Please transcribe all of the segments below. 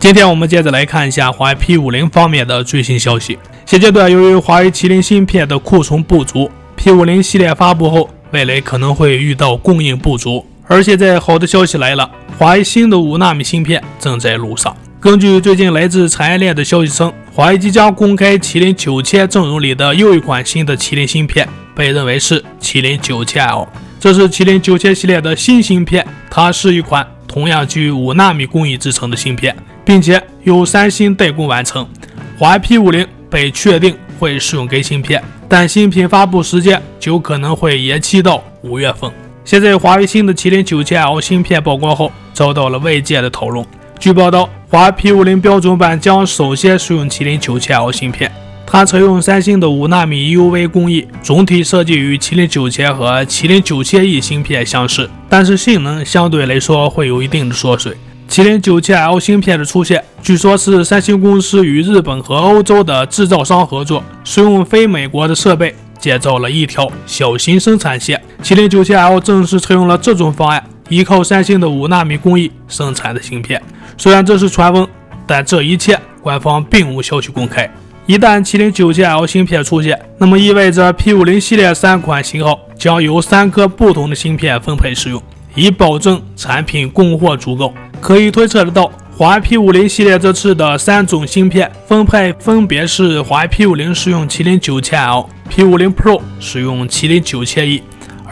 今天我们接着来看一下华为 P50 方面的最新消息。现阶段，由于华为麒麟芯片的库存不足，P50 系列发布后，未来可能会遇到供应不足。而现在好的消息来了，华为新的五纳米芯片正在路上。根据最近来自产业链的消息称，华为即将公开麒麟九千阵容里的又一款新的麒麟芯片，被认为是麒麟九千 L。这是麒麟九千系列的新芯片，它是一款同样基于五纳米工艺制成的芯片。并且由三星代工完成，华为 P50 被确定会使用该芯片，但新品发布时间就可能会延期到五月份。现在华为新的麒麟 9000L 芯片曝光后，遭到了外界的讨论。据报道，华为 P50 标准版将首先使用麒麟 9000L 芯片，它采用三星的五纳米 EUV 工艺，总体设计与麒麟9000和麒麟 9000E 芯片相似，但是性能相对来说会有一定的缩水。麒麟九千 L 芯片的出现，据说是三星公司与日本和欧洲的制造商合作，使用非美国的设备建造了一条小型生产线。麒麟九千 L 正是采用了这种方案，依靠三星的五纳米工艺生产的芯片。虽然这是传闻，但这一切官方并无消息公开。一旦麒麟九千 L 芯片出现，那么意味着 P50 系列三款型号将由三颗不同的芯片分配使用，以保证产品供货足够。可以推测得到，华 P50 系列这次的三种芯片分配分别是：华 P50 使用麒麟 9000L，P50 Pro 使用麒麟 9000E，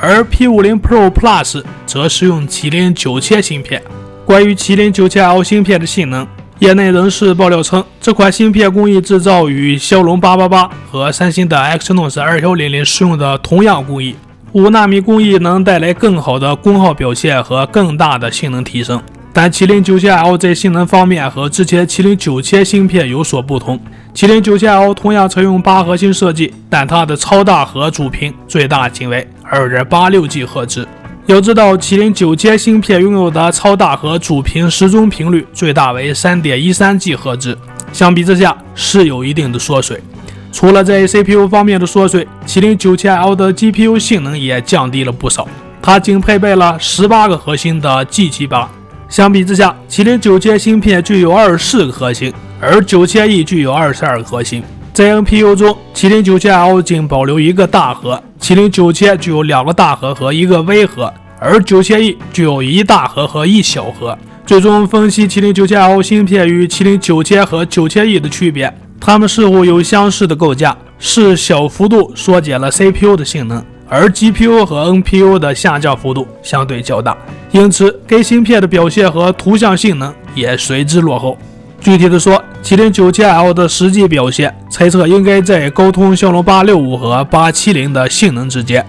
而 P50 Pro Plus 则使用麒麟9000芯片。关于麒麟 9000L 芯片的性能，业内人士爆料称，这款芯片工艺制造与骁龙八八八和三星的 Exynos 2100使用的同样工艺，五纳米工艺能带来更好的功耗表现和更大的性能提升。但麒麟 9000L 在性能方面和之前麒麟9000芯片有所不同。麒麟 9000L 同样采用八核心设计，但它的超大核主频最大仅为 2.86G 赫兹。要知道，麒麟9000芯片拥有的超大核主频时钟频率最大为 3.13G 赫兹，相比之下是有一定的缩水。除了在 CPU 方面的缩水，麒麟 9000L 的 GPU 性能也降低了不少，它仅配备了18个核心的 G78。相比之下，麒麟九千芯片具有二十四个核心，而九千 E 具有二十二个核心。在 NPU 中，麒麟九千 L 仅保留一个大核，麒麟九千具有两个大核和一个微核，而九千 E 具有一大核和一小核。最终分析麒麟九千 L 芯片与麒麟九千和九千 E 的区别，它们似乎有相似的构架，是小幅度缩减了 CPU 的性能。而 GPU 和 NPU 的下降幅度相对较大，因此该芯片的表现和图像性能也随之落后。具体的说，麒麟 9000L 的实际表现，猜测应该在高通骁龙865和870的性能之间，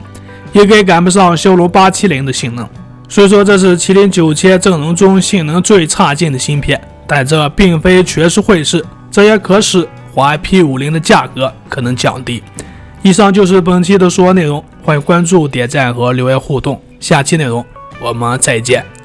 应该赶不上骁龙870的性能。虽说这是麒麟9000阵容中性能最差劲的芯片，但这并非全是坏事，这也可使华为 P50 的价格可能降低。以上就是本期的所有内容，欢迎关注、点赞和留言互动。下期内容我们再见。